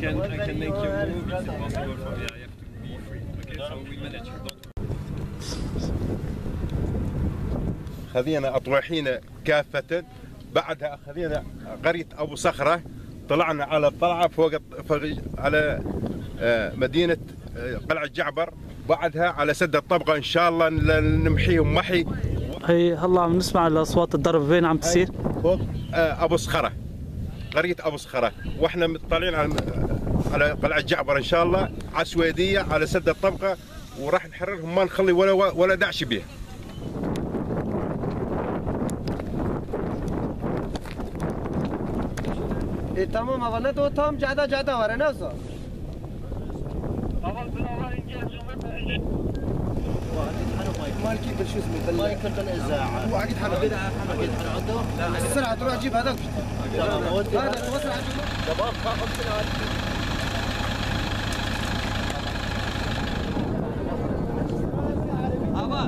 make you move, it's impossible for yeah, you have to be free. Okay, so we manage. خذينا أطوحينا كافة. بعدها خذينا قرية أبو صخرة. طلعنا على الطلعة فوق فوق على آه، مدينة آه، قلعة جعبر. بعدها على سد الطبقة إن شاء الله نمحيهم محي. هي هلا عم نسمع الأصوات الضرب وين عم تصير؟ فوق آه، أبو صخرة. قرية أبو صخرة. وإحنا طالعين على على قلعة جعبر إن شاء الله على السويدية على سد الطبقة وراح نحررهم ما نخلي ولا ولا داعش بيه. إيه تمام اول تو تام جاده جاده وره نه سو مالكي بالشو اسمه ما الاذاعه هو عقد حلقه أكيد حنا عنده. السرعه تروح تجيب هذاك هذا. توصل على شباب خاف Ava!